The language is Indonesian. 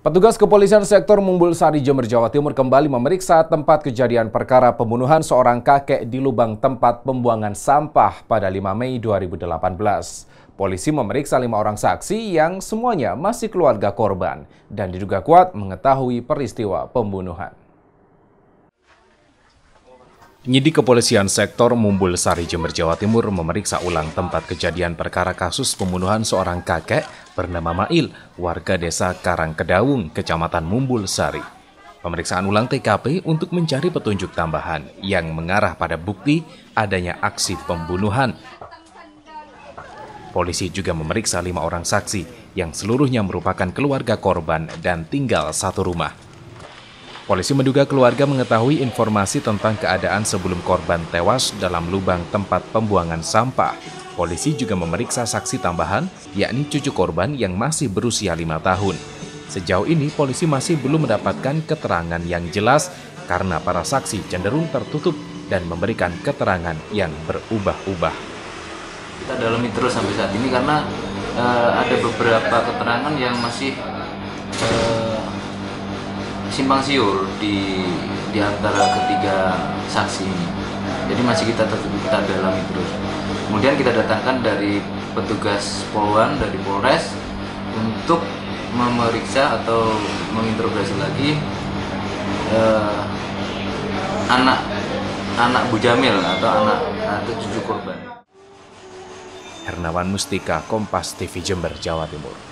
Petugas kepolisian sektor Mumbul Sari Jember Jawa Timur kembali memeriksa tempat kejadian perkara pembunuhan seorang kakek di lubang tempat pembuangan sampah pada 5 Mei 2018. Polisi memeriksa lima orang saksi yang semuanya masih keluarga korban dan diduga kuat mengetahui peristiwa pembunuhan. Penyidik kepolisian sektor Mumbul Sari Jember Jawa Timur memeriksa ulang tempat kejadian perkara kasus pembunuhan seorang kakek bernama Mail, warga desa Karangkedaung, Kecamatan Mumbul Sari. Pemeriksaan ulang TKP untuk mencari petunjuk tambahan yang mengarah pada bukti adanya aksi pembunuhan. Polisi juga memeriksa lima orang saksi yang seluruhnya merupakan keluarga korban dan tinggal satu rumah. Polisi menduga keluarga mengetahui informasi tentang keadaan sebelum korban tewas dalam lubang tempat pembuangan sampah. Polisi juga memeriksa saksi tambahan, yakni cucu korban yang masih berusia lima tahun. Sejauh ini, polisi masih belum mendapatkan keterangan yang jelas karena para saksi cenderung tertutup dan memberikan keterangan yang berubah-ubah. Kita dalami terus sampai saat ini karena uh, ada beberapa keterangan yang masih uh, simpang siur di di antara ketiga saksi ini. Jadi masih kita tetap kita dalami terus. Kemudian kita datangkan dari petugas Polwan dari Polres untuk memeriksa atau menginterogasi lagi eh, anak anak Bu Jamil atau anak atau cucu korban. Hernawan Mustika, Kompas TV Jember, Jawa Timur.